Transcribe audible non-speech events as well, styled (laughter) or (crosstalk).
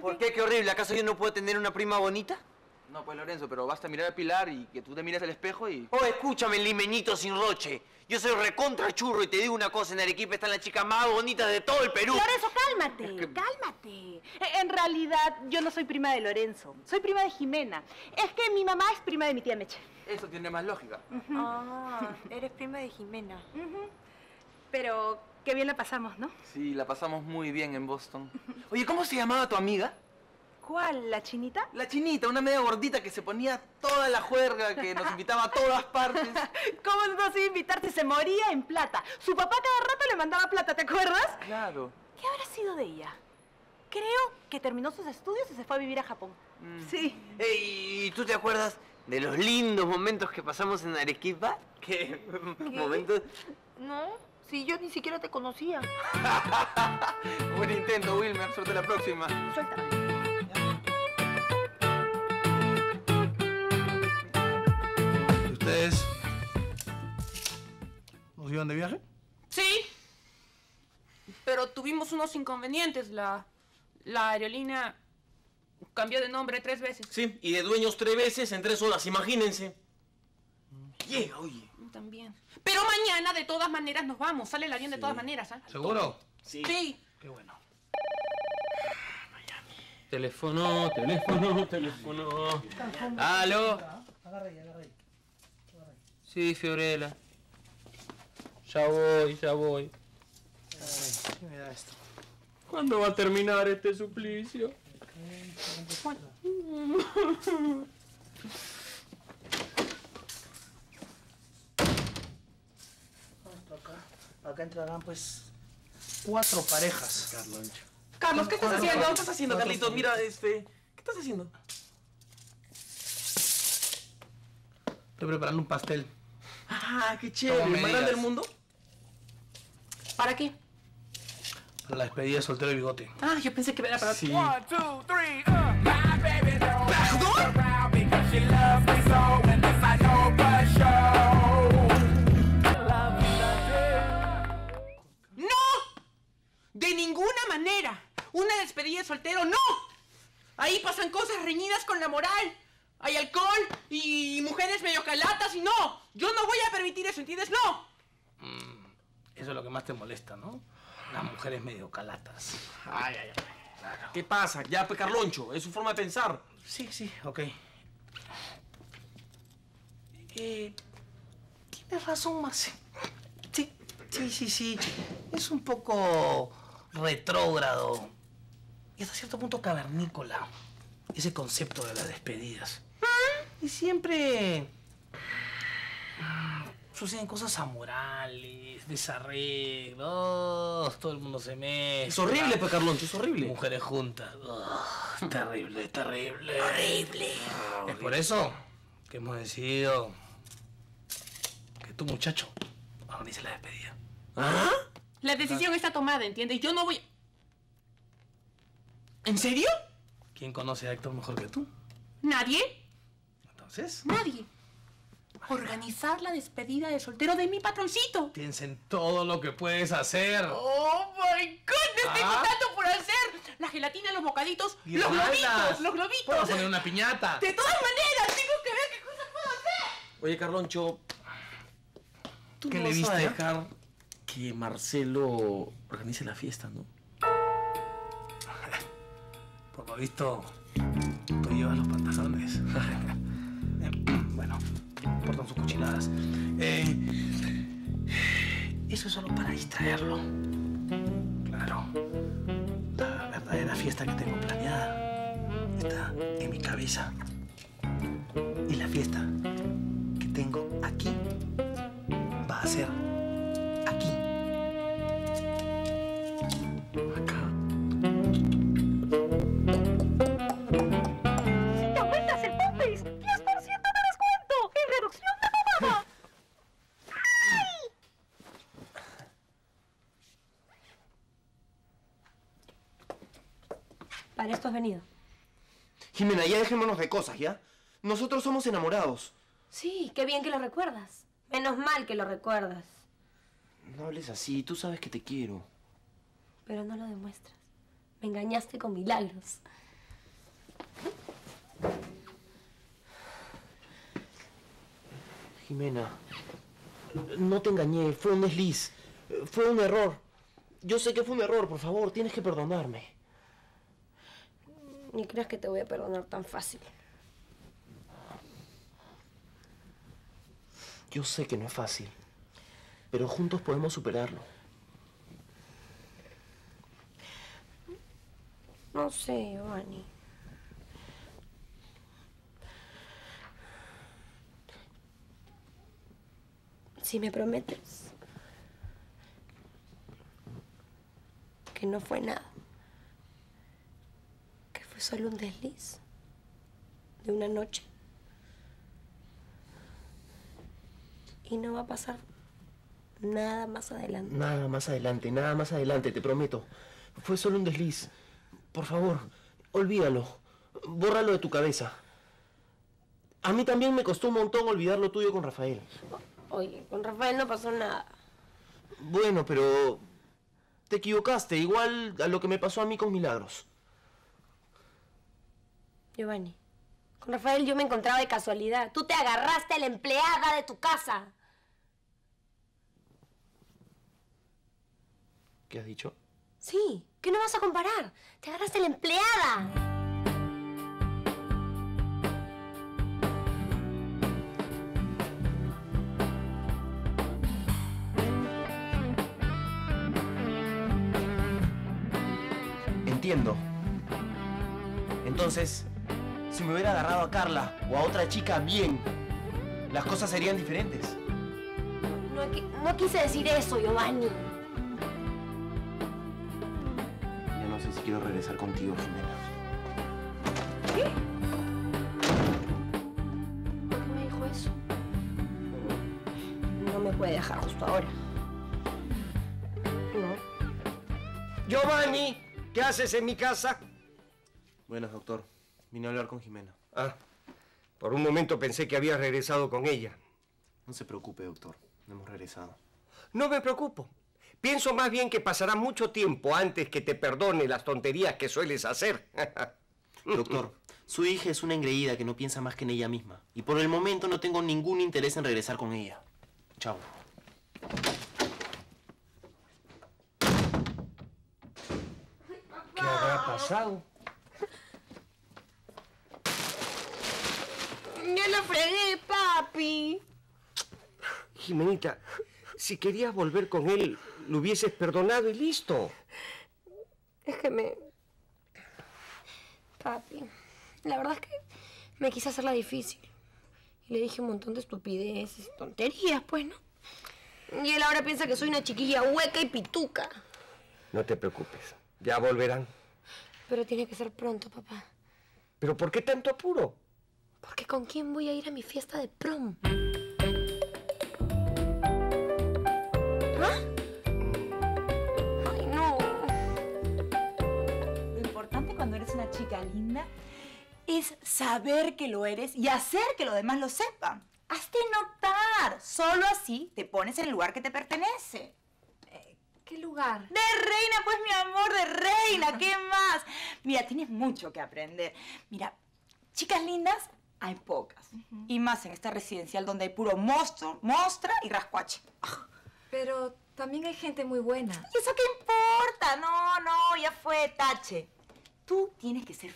¿Por qué? Qué horrible. ¿Acaso yo no puedo tener una prima bonita? No, pues Lorenzo, pero basta mirar a Pilar y que tú te mires al espejo y... Oh, escúchame, limeñito sin roche. Yo soy recontra churro y te digo una cosa, en Arequipa están las chicas más bonitas de todo el Perú. Lorenzo, cálmate, cálmate. E- En realidad, yo no soy prima de Lorenzo, soy prima de Jimena. Es que mi mamá es prima de mi tía Meche. Eso tiene más lógica. Ah, eres prima de Jimena. Pero qué bien la pasamos, ¿no? Sí, la pasamos muy bien en Boston. (laughs) Oye, ¿cómo se llamaba tu amiga? ¿Cuál? ¿La chinita? La chinita, una media gordita que se ponía toda la juerga, que nos invitaba a todas partes. (laughs) ¿Cómo no nos iba a invitar si se moría en plata? Su papá cada rato le mandaba plata, ¿te acuerdas? Claro. ¿Qué habrá sido de ella? Creo que terminó sus estudios y se fue a vivir a Japón. Sí. Ey, ¿Y tú te acuerdas de los lindos momentos que pasamos en Arequipa? ¿Qué? (laughs) ¿Momentos? No, si yo ni siquiera te conocía. (laughs) Buen intento, Wilmer. Suerte la próxima. Suéltame. ¿Y ustedes nos iban de viaje? Sí. Pero tuvimos unos inconvenientes. La, la aerolínea cambió de nombre tres veces. Sí, y de dueños tres veces en tres horas, imagínense. Llega, oye. También. Pero mañana, de todas maneras, nos vamos. Sale el avión de todas maneras, ¿ah? ¿Seguro? Sí. Sí. Qué bueno. Teléfono, teléfono, teléfono. ¿Aló? Agarra ahí, agarra ahí. Sí, Fiorella. Ya voy, ya voy. ¿Qué me da esto? ¿Cuándo va a terminar este suplicio? Acá entrarán pues cuatro parejas. Carloncho. Carlos, ¿qué estás haciendo? ¿Qué estás haciendo, Cuatro Carlitos? Mira, este. ¿Qué estás haciendo? Estoy preparando un pastel. Ah, qué chévere. Me ¿El más grande digas. del mundo? ¿Para qué? Para la despedida de soltero y bigote. Ah, yo pensé que era para... Sí. ¡No! De ninguna manera. Una despedida de soltero, ¡no! Ahí pasan cosas reñidas con la moral. Hay alcohol y mujeres medio calatas y no. Yo no voy a permitir eso, ¿entiendes? ¡No! Eso es lo que más te molesta, ¿no? Las mujeres medio calatas. Ay, ay, ay. ¿Qué pasa? Ya, pues, Carloncho. Es su forma de pensar. Sí, sí, ok. Eh, tienes razón, Marce. Sí, sí, sí, sí. Es un poco retrógrado y hasta cierto punto cavernícola ese concepto de las despedidas. Y siempre mm, suceden cosas amorales, desarreglos, todo el mundo se mezcla. Es horrible, pues, Carloncho. Es horrible. Mujeres juntas. Ugh, terrible, terrible. Horrible. Es por eso que hemos decidido que tu muchacho organice la despedida. ¿Ah? La decisión está tomada, ¿entiendes? Yo no voy... ¿En serio? ¿Quién conoce a Héctor mejor que tú? ¿Nadie? Entonces, Nadie. Organizar la despedida de soltero de mi patroncito. piensa en todo lo que puedes hacer. ¡Oh, my goodness! Tengo Ah. tanto por hacer. La gelatina, los bocaditos, los globitos, los globitos. poner una piñata. De todas maneras, tengo que ver qué cosas puedo hacer. Oye, Carloncho. ¿Tú ¿Qué no le vas a viste? dejar que Marcelo organice la fiesta, no? (laughs) Por lo visto, tú llevas los pantalones. (laughs) Eh, bueno, no importan sus cuchilladas. Eh, eso es solo para distraerlo. Claro. La verdadera fiesta que tengo planeada está en mi cabeza. Y la fiesta que tengo aquí va a ser Acá. ¡Te aumentas el Popeyes! ¡10% de descuento! ¡En reducción de mamá! Para esto has venido. Jimena, ya dejémonos de cosas, ¿ya? Nosotros somos enamorados. Sí, qué bien que lo recuerdas. Menos mal que lo recuerdas. No hables así, tú sabes que te quiero. Pero no lo demuestras. Me engañaste con milagros. Jimena, no te engañé, fue un desliz, fue un error. Yo sé que fue un error, por favor, tienes que perdonarme. Ni creas que te voy a perdonar tan fácil. Yo sé que no es fácil, pero juntos podemos superarlo. No sé, Giovanni. Si me prometes que no fue nada, que fue solo un desliz de una noche y no va a pasar nada más adelante. Nada más adelante, nada más adelante, te prometo. Fue solo un desliz. Por favor, olvídalo. Bórralo de tu cabeza. A mí también me costó un montón olvidar lo tuyo con Rafael. Oye, con Rafael no pasó nada. Bueno, pero te equivocaste, igual a lo que me pasó a mí con Milagros. Giovanni, con Rafael yo me encontraba de casualidad. Tú te agarraste a la empleada de tu casa. ¿Qué has dicho? Sí, ¿qué no vas a comparar? Te agarraste la empleada. Entiendo. Entonces, si me hubiera agarrado a Carla o a otra chica bien, las cosas serían diferentes. No, no quise decir eso, Giovanni. Quiero regresar contigo, Jimena. ¿Por qué me dijo eso? No me puede dejar justo ahora. No. Giovanni, ¿qué haces en mi casa? Buenas, doctor. Vine a hablar con Jimena. Ah, por un momento pensé que habías regresado con ella. No se preocupe, doctor. No hemos regresado. No me preocupo. Pienso más bien que pasará mucho tiempo antes que te perdone las tonterías que sueles hacer. (laughs) Doctor, su hija es una engreída que no piensa más que en ella misma. Y por el momento no tengo ningún interés en regresar con ella. Chao. ¿Qué habrá pasado? Ya lo fregué, papi. Jimenita, si querías volver con él, lo hubieses perdonado y listo. Es que me... Papi, la verdad es que me quise hacerla difícil. Y le dije un montón de estupideces, tonterías, pues, ¿no? Y él ahora piensa que soy una chiquilla hueca y pituca. No te preocupes, ya volverán. Pero tiene que ser pronto, papá. ¿Pero por qué tanto apuro? Porque ¿con quién voy a ir a mi fiesta de prom? Chica linda es saber que lo eres y hacer que los demás lo sepan. Hazte notar. Solo así te pones en el lugar que te pertenece. ¿Qué lugar? De reina, pues mi amor, de reina, ¿qué (laughs) más? Mira, tienes mucho que aprender. Mira, chicas lindas hay pocas. Y más en esta residencial donde hay puro monstruo, mostra y rascuache. Pero también hay gente muy buena. ¿Y eso qué importa? No, no, ya fue, tache. Tú tienes que ser